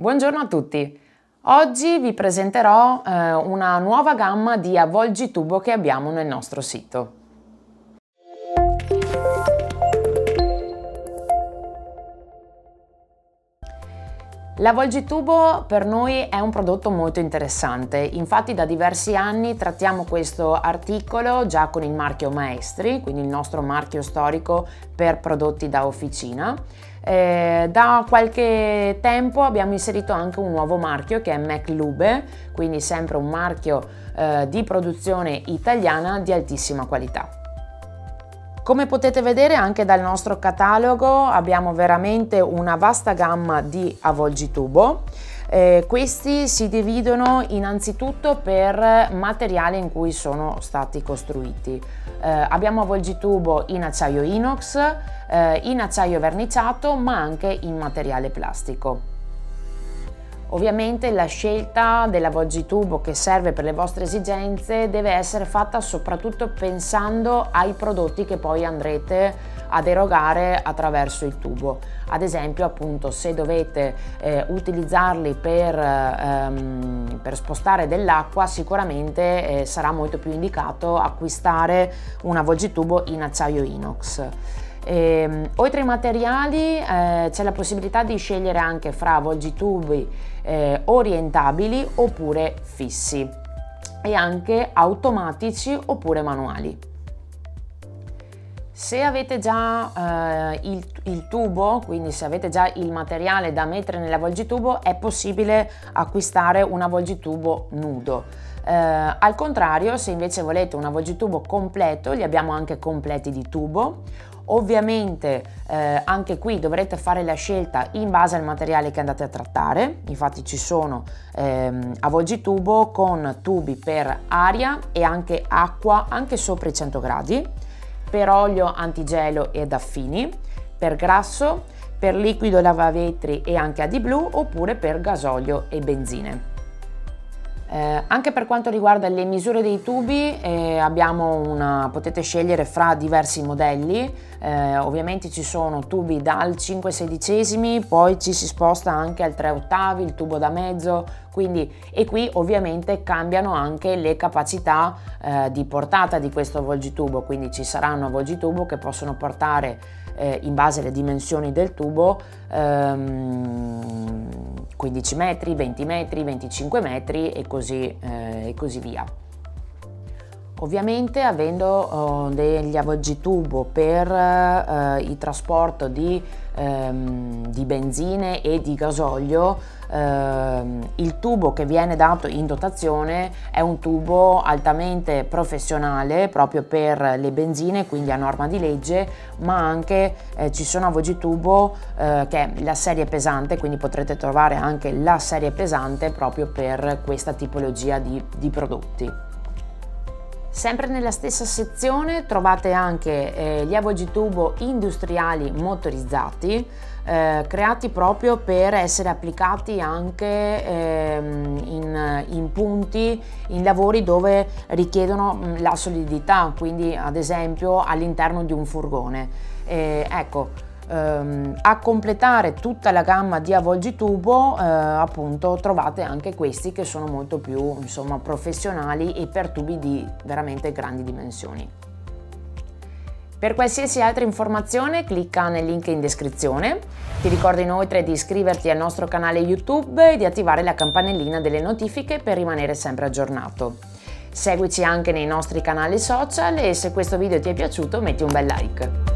Buongiorno a tutti! Oggi vi presenterò eh, una nuova gamma di avvolgitubo che abbiamo nel nostro sito. L'avvolgitubo per noi è un prodotto molto interessante, infatti da diversi anni trattiamo questo articolo già con il marchio Maestri, quindi il nostro marchio storico per prodotti da officina. Eh, da qualche tempo abbiamo inserito anche un nuovo marchio che è MacLube, quindi sempre un marchio eh, di produzione italiana di altissima qualità. Come potete vedere anche dal nostro catalogo abbiamo veramente una vasta gamma di avvolgitubo. Eh, questi si dividono innanzitutto per materiale in cui sono stati costruiti. Eh, abbiamo avvolgitubo in acciaio inox, eh, in acciaio verniciato ma anche in materiale plastico. Ovviamente la scelta dell'avvolgitubo che serve per le vostre esigenze deve essere fatta soprattutto pensando ai prodotti che poi andrete ad erogare attraverso il tubo. Ad esempio appunto se dovete eh, utilizzarli per, ehm, per, spostare dell'acqua sicuramente eh, sarà molto più indicato acquistare un avvolgitubo in acciaio inox. E, ehm, oltre ai materiali eh, c'è la possibilità di scegliere anche fra avvolgitubi eh, orientabili oppure fissi e anche automatici oppure manuali. Se avete già eh, il, il, tubo, quindi se avete già il materiale da mettere nell'avvolgitubo, è possibile acquistare un avvolgitubo nudo. Eh, al contrario, se invece volete un avvolgitubo completo, li abbiamo anche completi di tubo, Ovviamente eh, anche qui dovrete fare la scelta in base al materiale che andate a trattare, infatti ci sono ehm, avvolgitubo con tubi per aria e anche acqua anche sopra i 100 gradi, per olio antigelo ed affini, per grasso, per liquido lavavetri e anche AD blu oppure per gasolio e benzine. Eh, anche per quanto riguarda le misure dei tubi eh, una, potete scegliere fra diversi modelli, eh, ovviamente ci sono tubi dal 5 sedicesimi, poi ci si sposta anche al 3 ottavi, il tubo da mezzo, quindi, e qui ovviamente cambiano anche le capacità eh, di portata di questo avvolgitubo, quindi ci saranno avvolgitubo che possono portare eh, in base alle dimensioni del tubo ehm, 15 metri, 20 metri, 25 metri e così, eh, e così via. Ovviamente avendo oh, degli avvolgitubo per eh, il trasporto di, ehm, di, benzine e di gasolio, ehm, il tubo che viene dato in dotazione è un tubo altamente professionale proprio per le benzine, quindi a norma di legge, ma anche eh, ci sono avvolgitubo eh, che è la serie pesante, quindi potrete trovare anche la serie pesante proprio per questa tipologia di, di prodotti. Sempre nella stessa sezione trovate anche eh, gli avvolgitubo industriali motorizzati eh, creati proprio per essere applicati anche ehm, in, in, punti, in lavori dove richiedono mm, la solidità, quindi ad esempio all'interno di un furgone. Eh, ecco, a completare tutta la gamma di avvolgitubo eh, appunto trovate anche questi che sono molto più insomma professionali e per tubi di veramente grandi dimensioni. Per qualsiasi altra informazione clicca nel link in descrizione. Ti ricordo inoltre di iscriverti al nostro canale YouTube e di attivare la campanellina delle notifiche per rimanere sempre aggiornato. Seguici anche nei nostri canali social e se questo video ti è piaciuto metti un bel like.